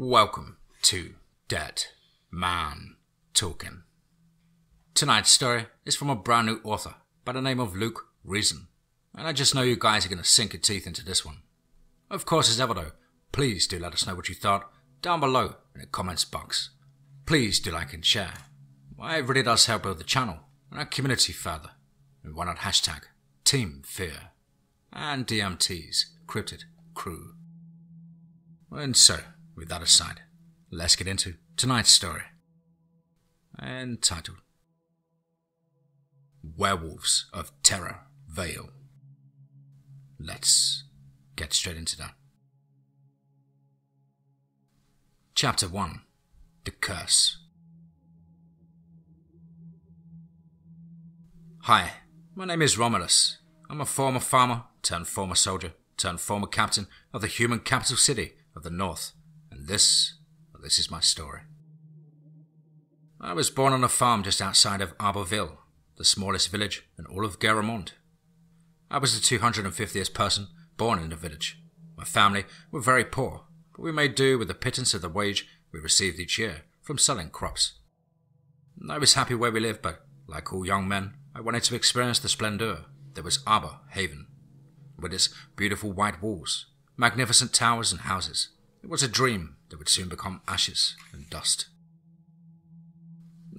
Welcome to Dead Man Talking. Tonight's story is from a brand new author by the name of Luke Reason, and I just know you guys are going to sink your teeth into this one. Of course, as ever though, please do let us know what you thought down below in the comments box. Please do like and share. It really does help build the channel and our community further. And why not hashtag Team Fear and DMT's Cryptid Crew. And so, with that aside, let's get into tonight's story. Entitled Werewolves of Terror Vale. Let's get straight into that. Chapter 1 The Curse. Hi, my name is Romulus. I'm a former farmer, turned former soldier, turned former captain of the human capital city of the North. This, this is my story. I was born on a farm just outside of Arborville, the smallest village in all of Garamond. I was the 250th person born in the village. My family were very poor, but we made do with the pittance of the wage we received each year from selling crops. I was happy where we lived, but like all young men, I wanted to experience the splendor that was Arbor Haven, with its beautiful white walls, magnificent towers and houses, it was a dream that would soon become ashes and dust.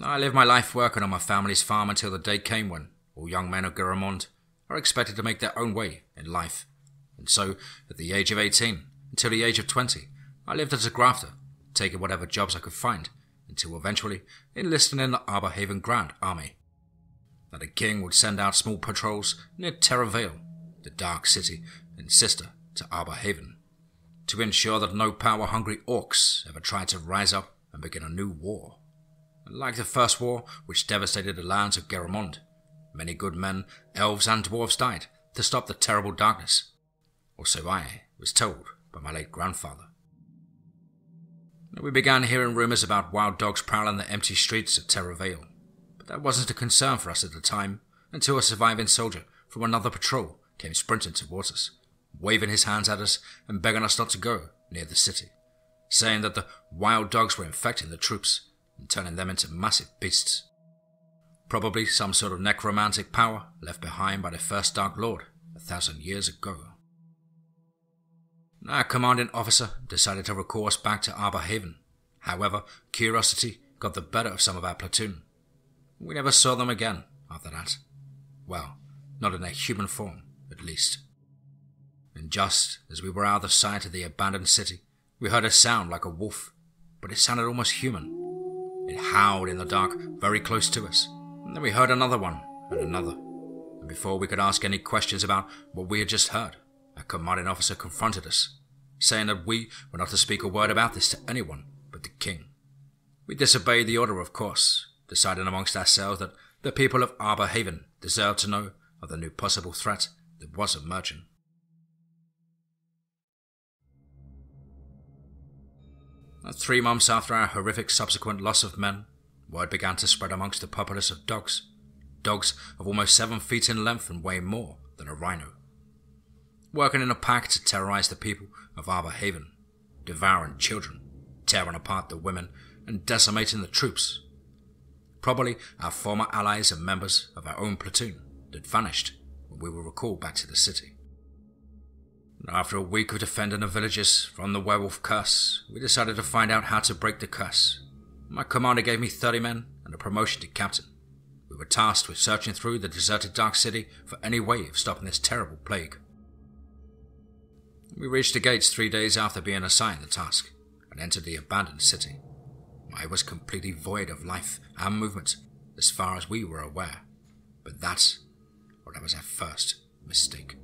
I lived my life working on my family's farm until the day came when all young men of Garamond are expected to make their own way in life. And so, at the age of 18 until the age of 20, I lived as a grafter, taking whatever jobs I could find, until eventually enlisting in the Arbor Haven Grand Army. That the king would send out small patrols near Terror Vale, the dark city and sister to Arbor Haven to ensure that no power hungry orcs ever tried to rise up and begin a new war. Like the first war, which devastated the lands of Garamond, many good men, elves, and dwarves died to stop the terrible darkness. Or so I was told by my late grandfather. We began hearing rumours about wild dogs prowling the empty streets of Terror Vale, but that wasn't a concern for us at the time until a surviving soldier from another patrol came sprinting towards us waving his hands at us and begging us not to go near the city, saying that the wild dogs were infecting the troops and turning them into massive beasts. Probably some sort of necromantic power left behind by the first Dark Lord a thousand years ago. Our commanding officer decided to recall us back to Arbor Haven. However, curiosity got the better of some of our platoon. We never saw them again after that. Well, not in their human form, at least and just as we were out of sight of the abandoned city, we heard a sound like a wolf, but it sounded almost human. It howled in the dark very close to us, and then we heard another one and another. And before we could ask any questions about what we had just heard, a commanding officer confronted us, saying that we were not to speak a word about this to anyone but the king. We disobeyed the order, of course, deciding amongst ourselves that the people of Arbor Haven deserved to know of the new possible threat that was emerging. Three months after our horrific subsequent loss of men, word began to spread amongst the populace of dogs. Dogs of almost seven feet in length and weighing more than a rhino. Working in a pack to terrorize the people of Arbor Haven, devouring children, tearing apart the women, and decimating the troops. Probably our former allies and members of our own platoon that vanished when we were recalled back to the city. After a week of defending the villages from the werewolf curse, we decided to find out how to break the curse. My commander gave me 30 men and a promotion to captain. We were tasked with searching through the deserted Dark City for any way of stopping this terrible plague. We reached the gates three days after being assigned the task and entered the abandoned city. I was completely void of life and movement as far as we were aware, but that, that was our first mistake.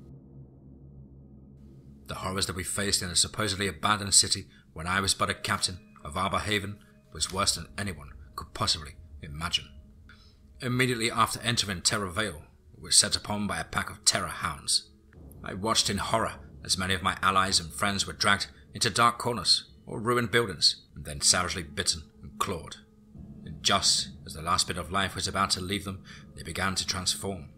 The horrors that we faced in a supposedly abandoned city when I was but a captain of Arbor Haven was worse than anyone could possibly imagine. Immediately after entering Terror Vale, we were set upon by a pack of terror hounds. I watched in horror as many of my allies and friends were dragged into dark corners or ruined buildings and then savagely bitten and clawed. And just as the last bit of life was about to leave them, they began to transform.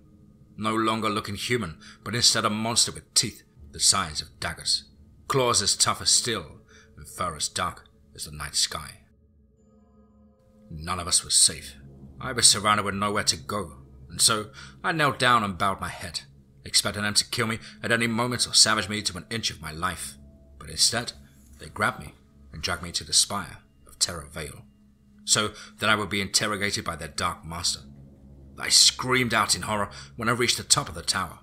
No longer looking human, but instead a monster with teeth the size of daggers, claws as tough as steel, and fur as dark as the night sky. None of us was safe. I was surrounded with nowhere to go, and so I knelt down and bowed my head, expecting them to kill me at any moment or savage me to an inch of my life. But instead, they grabbed me and dragged me to the spire of Terror Vale, so that I would be interrogated by their dark master. I screamed out in horror when I reached the top of the tower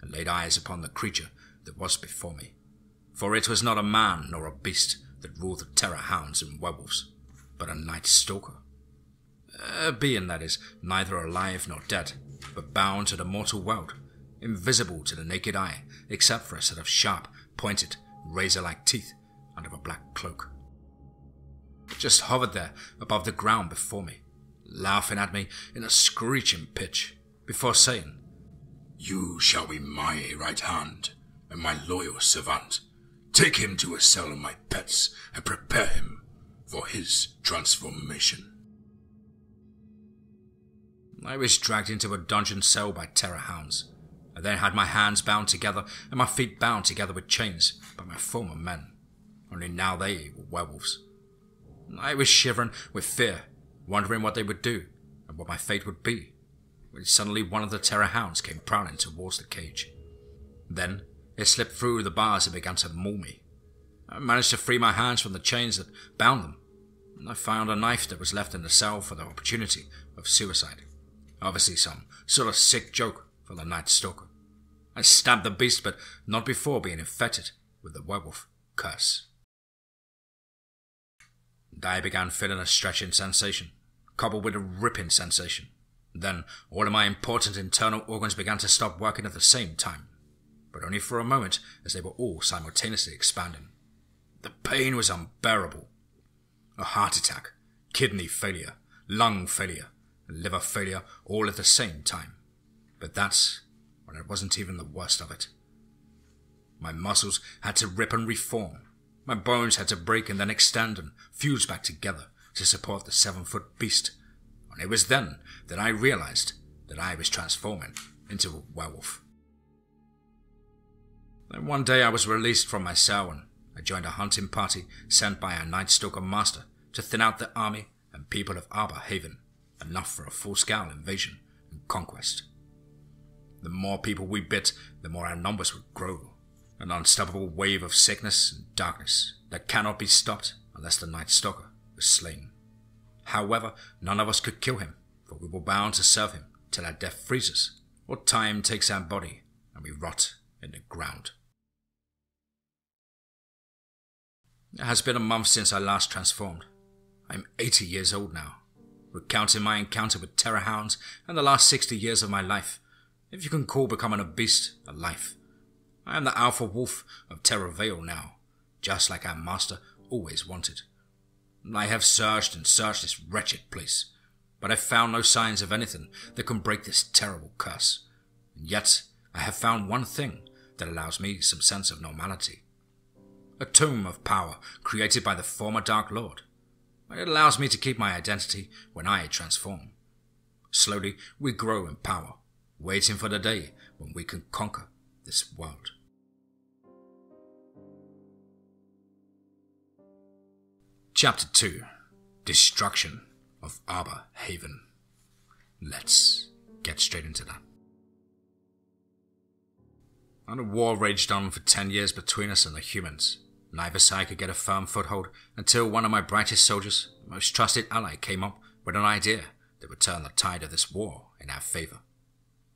and laid eyes upon the creature that was before me. For it was not a man nor a beast that ruled the terror hounds and werewolves, but a night stalker. A being that is neither alive nor dead, but bound to the mortal world, invisible to the naked eye, except for a set of sharp, pointed, razor like teeth under a black cloak. It just hovered there above the ground before me, laughing at me in a screeching pitch, before saying, You shall be my right hand and my loyal servant. Take him to a cell of my pets and prepare him for his transformation. I was dragged into a dungeon cell by terror hounds. I then had my hands bound together and my feet bound together with chains by my former men. Only now they were werewolves. I was shivering with fear, wondering what they would do and what my fate would be, when suddenly one of the terror hounds came prowling towards the cage. Then it slipped through the bars and began to maul me. I managed to free my hands from the chains that bound them, and I found a knife that was left in the cell for the opportunity of suicide. Obviously, some sort of sick joke for the Night Stalker. I stabbed the beast, but not before being infected with the werewolf curse. I began feeling a stretching sensation, coupled with a ripping sensation. Then all of my important internal organs began to stop working at the same time, but only for a moment as they were all simultaneously expanding. The pain was unbearable. A heart attack, kidney failure, lung failure, and liver failure all at the same time. But that's when it wasn't even the worst of it. My muscles had to rip and reform. My bones had to break and then extend and fuse back together to support the seven foot beast. And it was then that I realized that I was transforming into a werewolf. Then one day I was released from my cell and I joined a hunting party sent by our Night Stalker master to thin out the army and people of Arbor Haven enough for a full-scale invasion and conquest. The more people we bit, the more our numbers would grow. An unstoppable wave of sickness and darkness that cannot be stopped unless the Night Stalker was slain. However, none of us could kill him, for we were bound to serve him till our death freezes, or time takes our body and we rot in the ground. It has been a month since I last transformed. I'm 80 years old now recounting my encounter with terror hounds and the last 60 years of my life, if you can call becoming a beast a life. I am the alpha wolf of Terror Vale now, just like our master always wanted. I have searched and searched this wretched place, but I found no signs of anything that can break this terrible curse. And yet, I have found one thing that allows me some sense of normality. A tomb of power created by the former Dark Lord. It allows me to keep my identity when I transform. Slowly, we grow in power, waiting for the day when we can conquer this world. Chapter 2 Destruction of Arbor Haven. Let's get straight into that. And a war raged on for ten years between us and the humans. Neither side could get a firm foothold until one of my brightest soldiers, most trusted ally, came up with an idea that would turn the tide of this war in our favor.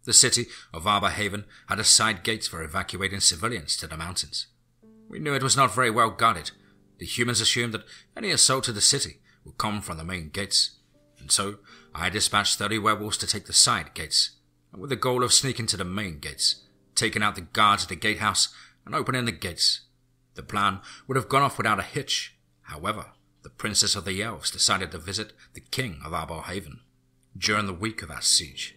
The city of Arbor Haven had a side gate for evacuating civilians to the mountains. We knew it was not very well guarded. The humans assumed that any assault to the city would come from the main gates, and so I dispatched 30 werewolves to take the side gates, with the goal of sneaking to the main gates, taking out the guards at the gatehouse, and opening the gates the plan would have gone off without a hitch. However, the Princess of the Elves decided to visit the King of Arbor Haven during the week of our siege.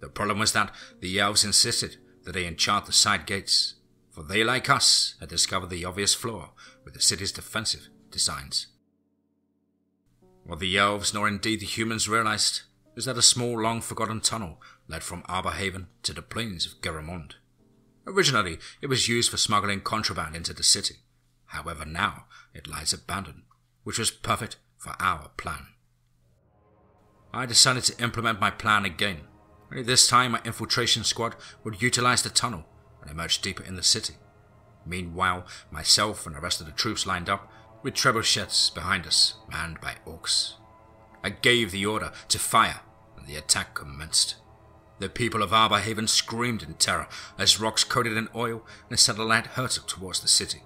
The problem was that the elves insisted that they enchant the side gates, for they, like us, had discovered the obvious flaw with the city's defensive designs. What the elves, nor indeed the humans, realized was that a small, long forgotten tunnel led from Arbor Haven to the plains of Garamond. Originally, it was used for smuggling contraband into the city. However, now it lies abandoned, which was perfect for our plan. I decided to implement my plan again. Only this time, my infiltration squad would utilize the tunnel and emerge deeper in the city. Meanwhile, myself and the rest of the troops lined up with trebuchets behind us, manned by orcs. I gave the order to fire, and the attack commenced. The people of Arbor Haven screamed in terror as rocks coated in oil and set a light hurtled towards the city.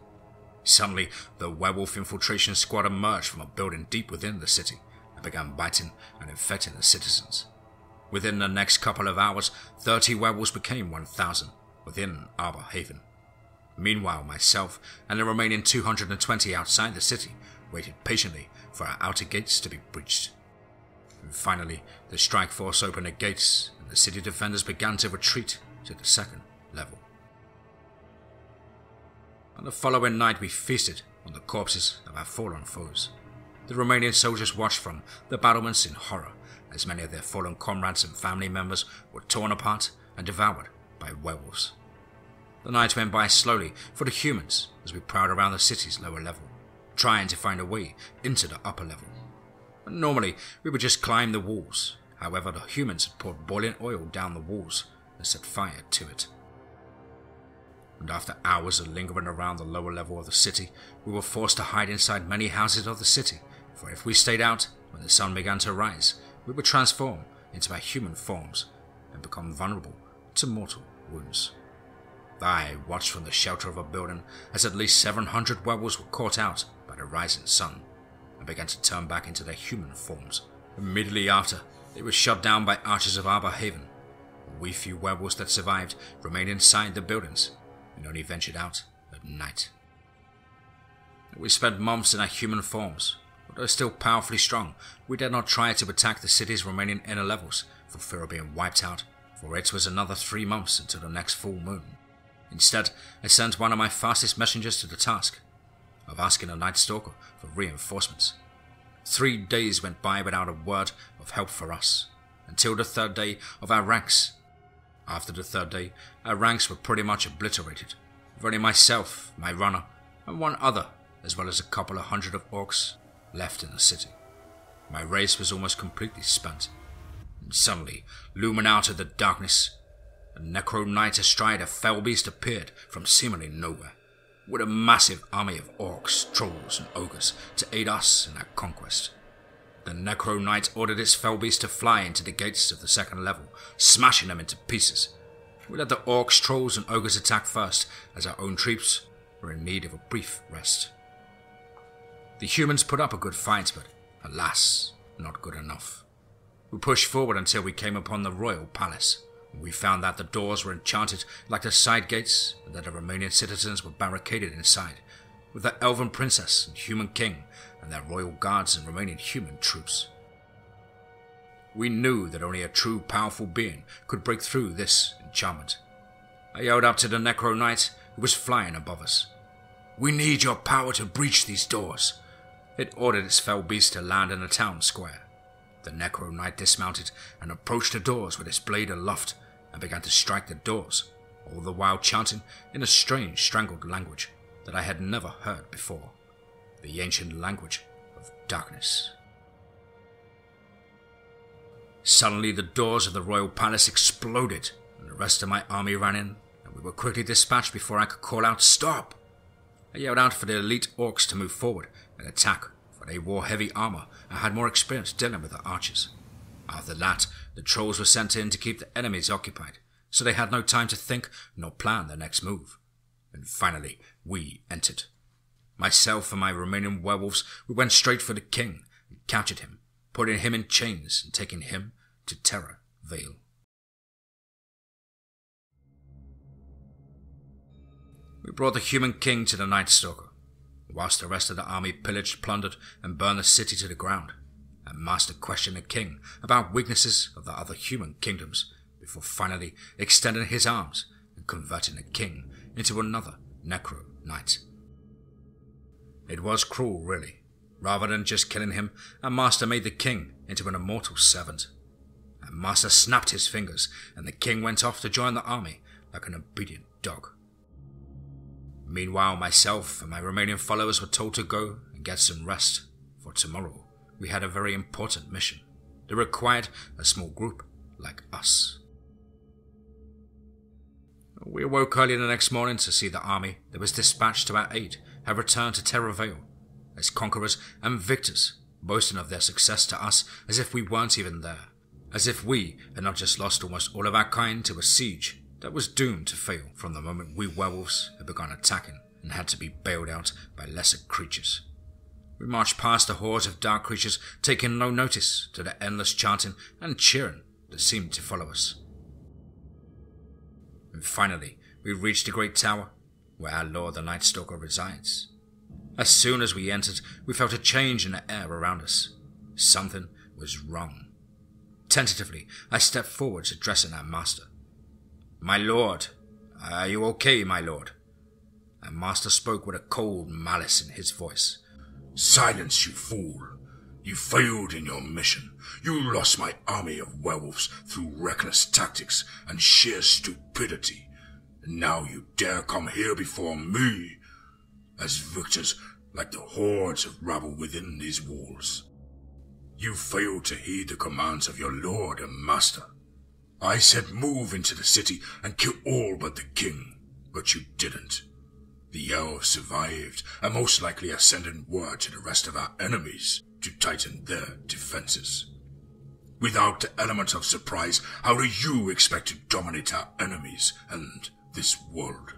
Suddenly, the werewolf infiltration squad emerged from a building deep within the city and began biting and infecting the citizens. Within the next couple of hours, 30 werewolves became 1,000 within Arbor Haven. Meanwhile, myself and the remaining 220 outside the city waited patiently for our outer gates to be breached. And finally, the strike force opened the gates the city defenders began to retreat to the second level. On the following night, we feasted on the corpses of our fallen foes. The Romanian soldiers watched from the battlements in horror as many of their fallen comrades and family members were torn apart and devoured by werewolves. The night went by slowly for the humans as we prowled around the city's lower level, trying to find a way into the upper level. And Normally, we would just climb the walls. However, the humans had poured boiling oil down the walls and set fire to it. And after hours of lingering around the lower level of the city, we were forced to hide inside many houses of the city, for if we stayed out when the sun began to rise, we would transform into our human forms and become vulnerable to mortal wounds. I watched from the shelter of a building as at least 700 werewolves were caught out by the rising sun and began to turn back into their human forms. Immediately after, they were shot down by archers of Arbor Haven. We few werewolves that survived remained inside the buildings and only ventured out at night. We spent months in our human forms. Although still powerfully strong, we did not try to attack the city's remaining inner levels for fear of being wiped out, for it was another three months until the next full moon. Instead, I sent one of my fastest messengers to the task of asking a Night Stalker for reinforcements. Three days went by without a word of help for us, until the third day of our ranks. After the third day, our ranks were pretty much obliterated, with only myself, my runner, and one other, as well as a couple of hundred of orcs, left in the city. My race was almost completely spent. And suddenly, looming out of the darkness, a Necro Knight astride a fell beast appeared from seemingly nowhere, with a massive army of orcs, trolls, and ogres to aid us in our conquest. The Necro Knight ordered its fell beast to fly into the gates of the second level, smashing them into pieces. We let the orcs, trolls, and ogres attack first, as our own troops were in need of a brief rest. The humans put up a good fight, but alas, not good enough. We pushed forward until we came upon the royal palace. We found that the doors were enchanted like the side gates, and that the Romanian citizens were barricaded inside, with the elven princess and human king and their royal guards and remaining human troops. We knew that only a true powerful being could break through this enchantment. I yelled up to the Necro Knight, who was flying above us. We need your power to breach these doors. It ordered its fell beast to land in the town square. The Necro Knight dismounted and approached the doors with its blade aloft and began to strike the doors, all the while chanting in a strange, strangled language that I had never heard before the ancient language of darkness. Suddenly, the doors of the royal palace exploded, and the rest of my army ran in, and we were quickly dispatched before I could call out, Stop! I yelled out for the elite orcs to move forward and attack, for they wore heavy armor and had more experience dealing with the archers. After that, the trolls were sent in to keep the enemies occupied, so they had no time to think nor plan their next move. And finally, we entered. Myself and my Romanian werewolves, we went straight for the king and captured him, putting him in chains and taking him to Terror Vale. We brought the human king to the Night Stalker, whilst the rest of the army pillaged, plundered, and burned the city to the ground and Master questioned the king about weaknesses of the other human kingdoms before finally extending his arms and converting the king into another Necro Knight. It was cruel, really. Rather than just killing him, our master made the king into an immortal servant. And master snapped his fingers, and the king went off to join the army like an obedient dog. Meanwhile, myself and my Romanian followers were told to go and get some rest for tomorrow we had a very important mission that required a small group like us. We awoke early the next morning to see the army that was dispatched to our aid have returned to Terror Vale as conquerors and victors, boasting of their success to us as if we weren't even there, as if we had not just lost almost all of our kind to a siege that was doomed to fail from the moment we werewolves had begun attacking and had to be bailed out by lesser creatures. We marched past the hordes of dark creatures, taking no notice to the endless chanting and cheering that seemed to follow us. And finally, we reached the great tower where our Lord the Night Stalker resides. As soon as we entered, we felt a change in the air around us. Something was wrong. Tentatively, I stepped forward, addressing our master. My lord, are you okay, my lord? Our master spoke with a cold malice in his voice. Silence, you fool. You failed in your mission. You lost my army of werewolves through reckless tactics and sheer stupidity. And now you dare come here before me as victors like the hordes of rabble within these walls. You failed to heed the commands of your lord and master. I said move into the city and kill all but the king, but you didn't. The elves survived and most likely sending word to the rest of our enemies to tighten their defenses. Without the element of surprise, how do you expect to dominate our enemies and this world?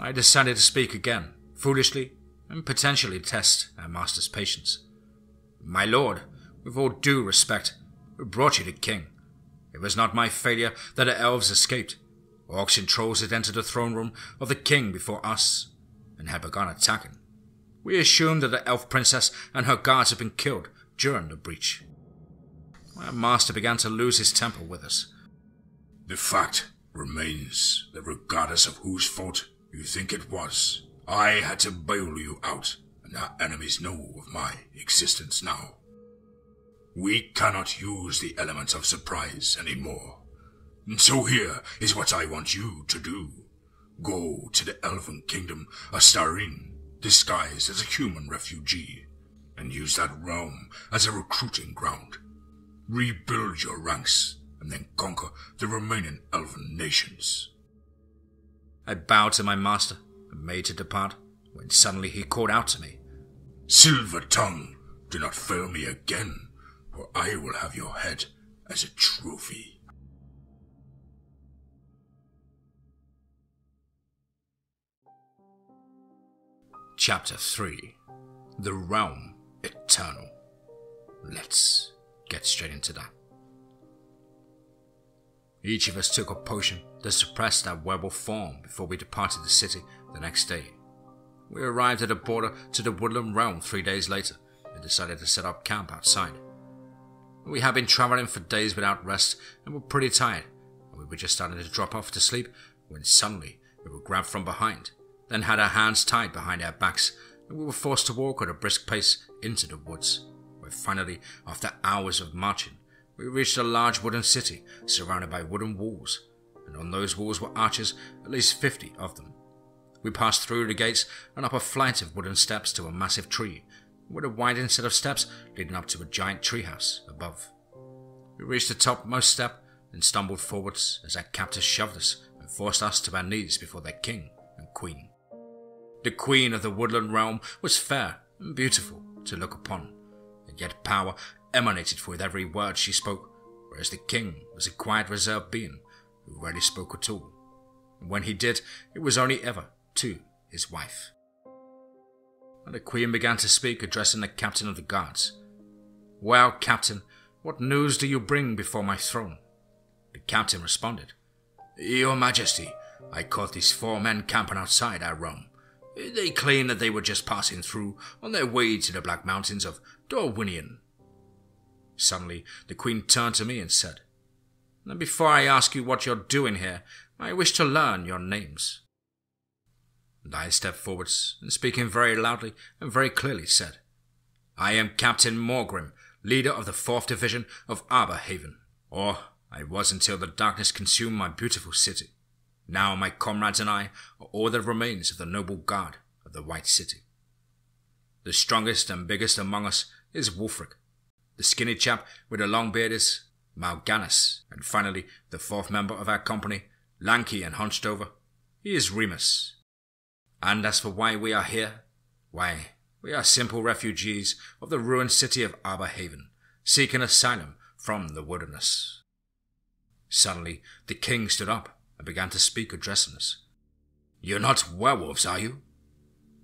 I decided to speak again, foolishly, and potentially test our master's patience. My lord, with all due respect, who brought you to king? It was not my failure that the elves escaped. Orcs and trolls had entered the throne room of the king before us, and had begun attacking. We assumed that the elf princess and her guards had been killed during the breach. Our master began to lose his temper with us. The fact remains that regardless of whose fault you think it was, I had to bail you out, and our enemies know of my existence now. We cannot use the element of surprise anymore. And so here is what I want you to do. Go to the Elven Kingdom of Starin, disguised as a human refugee, and use that realm as a recruiting ground. Rebuild your ranks, and then conquer the remaining Elven nations. I bowed to my master and made to depart, when suddenly he called out to me. Silver Tongue, do not fail me again, or I will have your head as a trophy. Chapter 3 The Realm Eternal. Let's get straight into that. Each of us took a potion that suppressed our werewolf form before we departed the city the next day. We arrived at the border to the woodland realm three days later and decided to set up camp outside. We had been traveling for days without rest and were pretty tired, and we were just starting to drop off to sleep when suddenly we were grabbed from behind then had our hands tied behind our backs, and we were forced to walk at a brisk pace into the woods, where finally, after hours of marching, we reached a large wooden city surrounded by wooden walls, and on those walls were arches, at least fifty of them. We passed through the gates and up a flight of wooden steps to a massive tree, with a widened set of steps leading up to a giant treehouse above. We reached the topmost step and stumbled forwards as our captors shoved us and forced us to our knees before their king and queen. The queen of the woodland realm was fair and beautiful to look upon, and yet power emanated with every word she spoke, whereas the king was a quiet, reserved being who rarely spoke at all. And when he did, it was only ever to his wife. And the queen began to speak, addressing the captain of the guards. Well, captain, what news do you bring before my throne? The captain responded, Your majesty, I caught these four men camping outside our realm. They claim that they were just passing through on their way to the Black Mountains of Dorwinion. Suddenly, the Queen turned to me and said, "And Before I ask you what you're doing here, I wish to learn your names. And I stepped forwards and speaking very loudly and very clearly said, I am Captain Morgrim, leader of the 4th Division of Arborhaven, or I was until the darkness consumed my beautiful city. Now my comrades and I are all that remains of the noble guard of the White City. The strongest and biggest among us is Wulfric. The skinny chap with the long beard is Mal'Ganis. And finally, the fourth member of our company, lanky and hunched over, he is Remus. And as for why we are here, why, we are simple refugees of the ruined city of Arborhaven, seeking asylum from the wilderness. Suddenly, the king stood up and began to speak, addressing us. You're not werewolves, are you?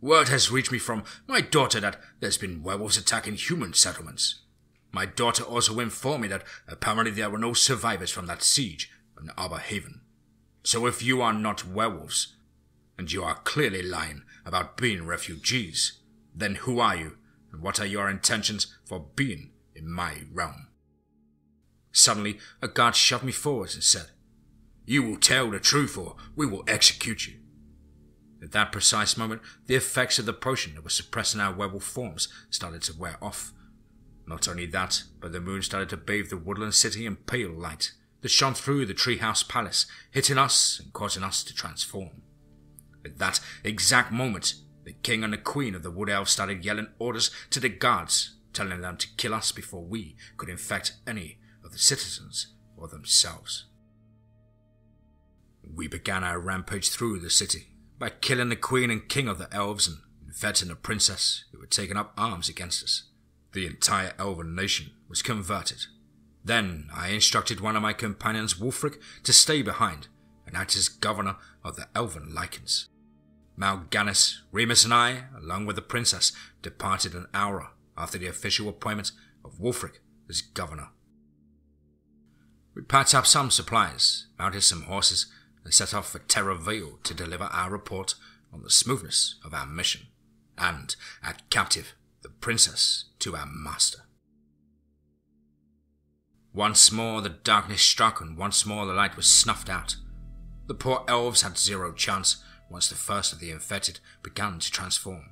Word has reached me from my daughter that there's been werewolves attacking human settlements. My daughter also informed me that apparently there were no survivors from that siege in Arborhaven. So if you are not werewolves, and you are clearly lying about being refugees, then who are you, and what are your intentions for being in my realm? Suddenly, a guard shoved me forwards and said, You will tell the truth or we will execute you. At that precise moment, the effects of the potion that was suppressing our werewolf forms started to wear off. Not only that, but the moon started to bathe the woodland city in pale light that shone through the treehouse palace, hitting us and causing us to transform. At that exact moment, the king and the queen of the wood elves started yelling orders to the guards, telling them to kill us before we could infect any of the citizens or themselves. We began our rampage through the city by killing the queen and king of the elves and infecting the princess who had taken up arms against us. The entire elven nation was converted. Then I instructed one of my companions, Wulfric, to stay behind and act as governor of the elven Lycans. Mal'Ganis, Remus, and I, along with the princess, departed an hour after the official appointment of Wulfric as governor. We packed up some supplies, mounted some horses, and set off for Terror Vale to deliver our report on the smoothness of our mission, and add captive princess to our master. Once more the darkness struck, and once more the light was snuffed out. The poor elves had zero chance once the first of the infected began to transform.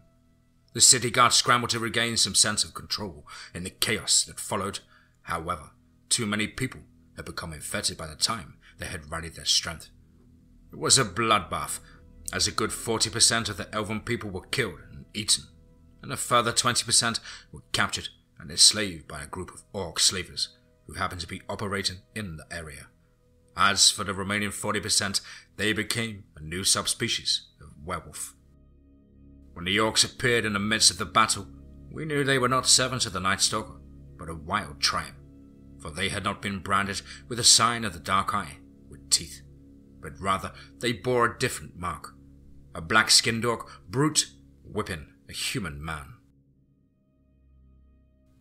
The city guard scrambled to regain some sense of control in the chaos that followed. However, too many people had become infected by the time they had rallied their strength. It was a bloodbath, as a good 40% of the elven people were killed and eaten, and a further 20% were captured and enslaved by a group of orc slavers who happened to be operating in the area. As for the remaining 40%, they became a new subspecies of werewolf. When the orcs appeared in the midst of the battle, we knew they were not servants of the Night Stalker, but a wild tribe, for they had not been branded with a sign of the dark eye with teeth, but rather they bore a different mark a black skinned orc brute whipping a human man.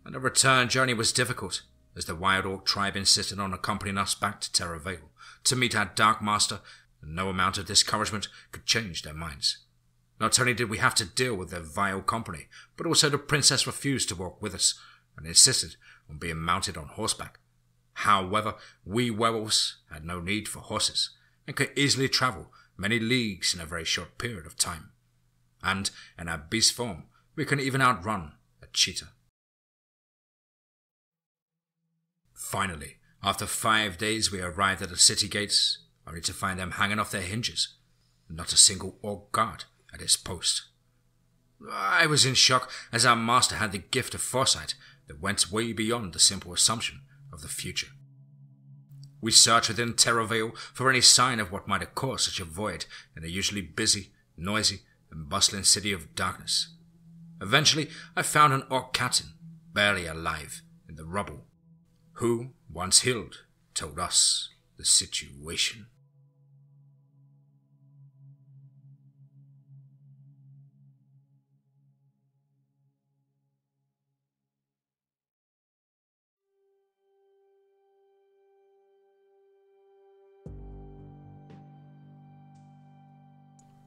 And the return journey was difficult, as the wild orc tribe insisted on accompanying us back to Terror Vale to meet our Dark Master, and no amount of discouragement could change their minds. Not only did we have to deal with their vile company, but also the princess refused to walk with us and insisted on being mounted on horseback. However, we werewolves had no need for horses and could easily travel many leagues in a very short period of time. And in our beast form, we can even outrun a cheetah. Finally, after five days, we arrived at the city gates, only to find them hanging off their hinges, not a single orc guard at his post. I was in shock, as our master had the gift of foresight that went way beyond the simple assumption of the future. We searched within Terror Vale for any sign of what might have caused such a void in a usually busy, noisy, and bustling city of darkness. Eventually, I found an orc captain, barely alive, in the rubble who, once healed, told us the situation.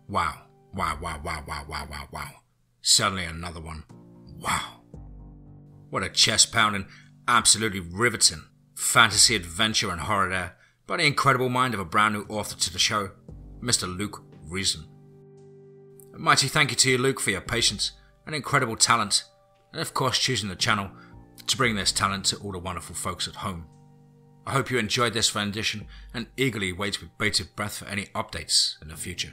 Wow, wow, wow, wow, wow, wow, wow, wow. Suddenly another one. Wow. What a chest pounding, absolutely riveting fantasy adventure and horror there by the incredible mind of a brand new author to the show, Mr. Luke Reason. A mighty thank you to you, Luke, for your patience and incredible talent, and of course choosing the channel to bring this talent to all the wonderful folks at home. I hope you enjoyed this rendition and eagerly wait with bated breath for any updates in the future.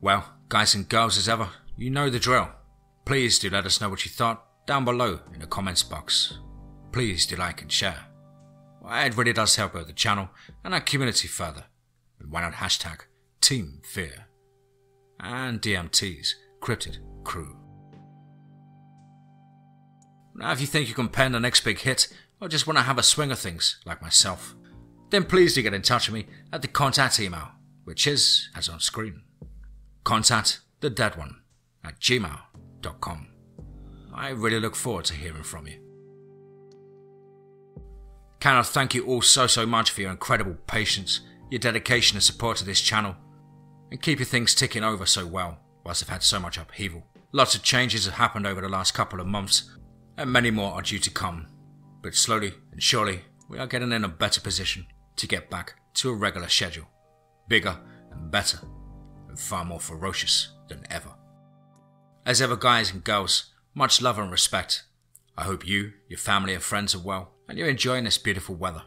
Well, guys and girls, as ever, You know the drill. Please do let us know what you thought down below in the comments box. Please do like and share. It really does help out the channel and our community further. And why not hashtag Team Fear and DMT's Cryptid Crew. Now, if you think you can pen the next big hit or just want to have a swing of things like myself, then please do get in touch with me at the contact email, which is as on screen. Contact the dead one at gmail.com. I really look forward to hearing from you. Can I thank you all so so much for your incredible patience, your dedication and support to this channel, and keeping things ticking over so well whilst I've had so much upheaval. Lots of changes have happened over the last couple of months, and many more are due to come. But slowly and surely, we are getting in a better position to get back to a regular schedule. Bigger and better, and far more ferocious than ever. As ever, guys and girls, much love and respect. I hope you, your family, and friends are well, and you're enjoying this beautiful weather.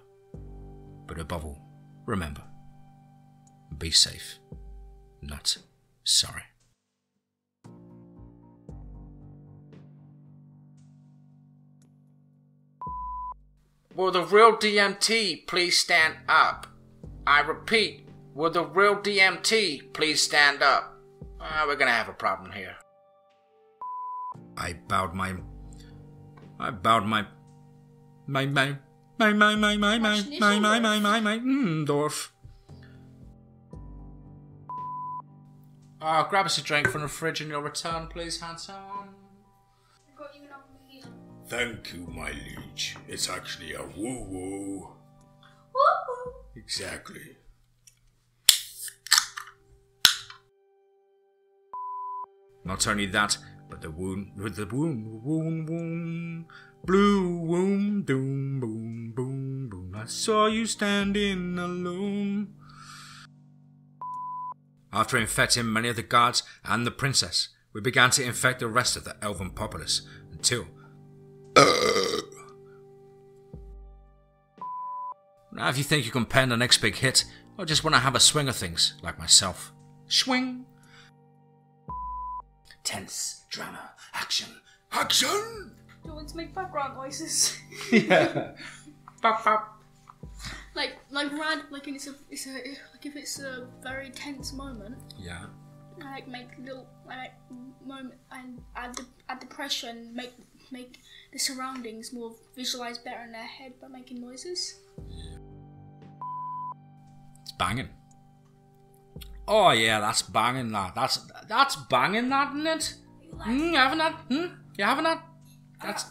But above all, remember be safe, not sorry. Will the real DMT please stand up? I repeat, will the real DMT please stand up? Uh, we're gonna have a problem here. I bowed my. I bowed my. My, my, my, my, my, my, my, my, my, my, my, my, mm, dwarf. Uh, grab us a drink from the fridge and you'll return, please, handsome. Thank you, my liege. It's actually a woo woo. Woo! Exactly. Not only that, but the wound with the wound, wound, wound, blue wound, doom, boom, boom, boom. I saw you standing alone. After infecting many of the guards and the princess, we began to infect the rest of the elven populace until. Now, if you think you can pen the next big hit, or just want to have a swing of things like myself, swing. Tense, drama, action. Action! Do you want to make background noises? Yeah. Bop, bop. like, like random, like it's a, it's a, like if it's a very tense moment, Yeah. I like make little, I like moment and add the, add the pressure and make make the surroundings more visualized better in their head by making noises. It's banging. Oh yeah, that's banging that. That's that's banging that, isn't it? Hmm, you having that? Hmm? You having that? That's